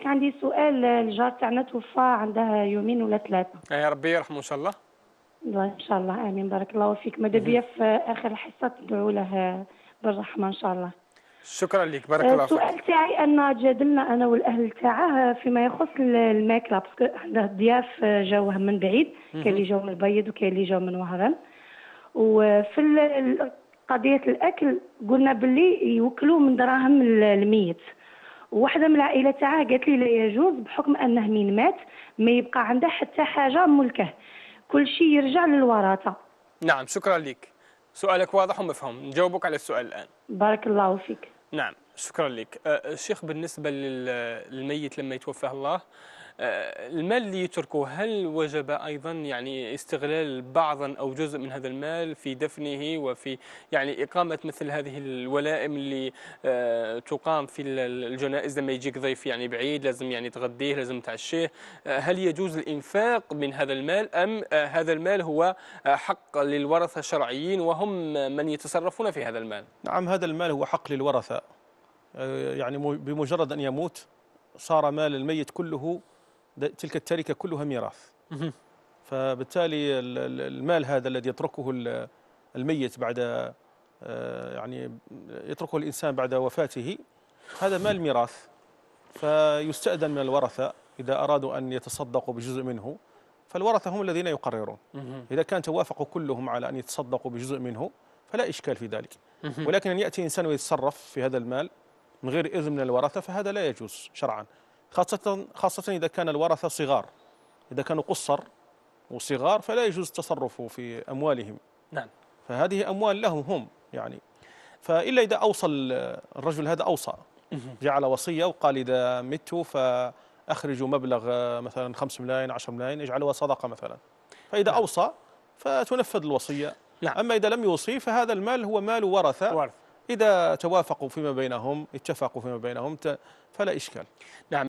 لك عندي سؤال الجار تاعنا توفى عندها يومين ولا ثلاثة. يا ربي يرحمه إن شاء الله. الله إن شاء الله آمين. بارك الله فيك. ماذا بيا في آخر الحصه تدعوا له بالرحمة إن شاء الله. شكرا لك. بارك الله فيك. السؤال تاعي أن جادلنا أنا والأهل تاعه فيما يخص الماكلة باسكو عنده ضياف جاوه من بعيد كاين اللي جاو من البيض وكاين اللي جاو من وهران. وفي قضية الأكل قلنا باللي يوكلوا من دراهم ال- الميت. وواحده من العائلة تاعها قالت لي لا يجوز بحكم أنه من مات ما يبقى عنده حتى حاجة ملكه. كل شيء يرجع للوراثة. نعم شكرا لك. سؤالك واضح ومفهوم. نجاوبك على السؤال الآن. بارك الله فيك. نعم. شكرا لك. الشيخ بالنسبة لل- للميت لما يتوفاه الله آه، المال اللي يتركه هل وجب أيضا يعني استغلال بعضا أو جزء من هذا المال في دفنه وفي يعني إقامة مثل هذه الولائم اللي آه، تقام في ال- الجنائز لما يجيك ضيف يعني بعيد لازم يعني تغديه لازم تعشيه؟ هل يجوز الإنفاق من هذا المال أم هذا المال هو حق للورثة الشرعيين وهم من يتصرفون في هذا المال؟ نعم هذا المال هو حق للورثة. يعني م- بمجرد أن يموت صار مال الميت كله تلك التركة كلها ميراث. فبالتالي ال- ال- المال هذا الذي يتركه ال- الميت بعد آه، يعني يتركه الإنسان بعد وفاته هذا مال ميراث فيستأذن من الورثة إذا أرادوا أن يتصدقوا بجزء منه فالورثة هم الذين يقررون. إذا كان توافقوا كلهم على أن يتصدقوا بجزء منه فلا إشكال في ذلك. ولكن أن يأتي إنسان ويتصرف في هذا المال من غير إذن من الورثة فهذا لا يجوز شرعا. خاصة خاصة إذا كان الورثة صغار. إذا كانوا قصر وصغار فلا يجوز التصرف في أموالهم. نعم. فهذه أموال لهم هم يعني. فإلا إذا أوصى ال- الرجل هذا أوصى. جعل وصية وقال إذا مت فأخرجوا مبلغ مثلا 5 ملايين 10 ملايين اجعلوها صدقة مثلا. فإذا أوصى فتنفذ الوصية. نعم. أما إذا لم يوصي فهذا المال هو مال ورثة. ورث إذا توافقوا فيما بينهم اتفقوا فيما بينهم فلا إشكال. نعم.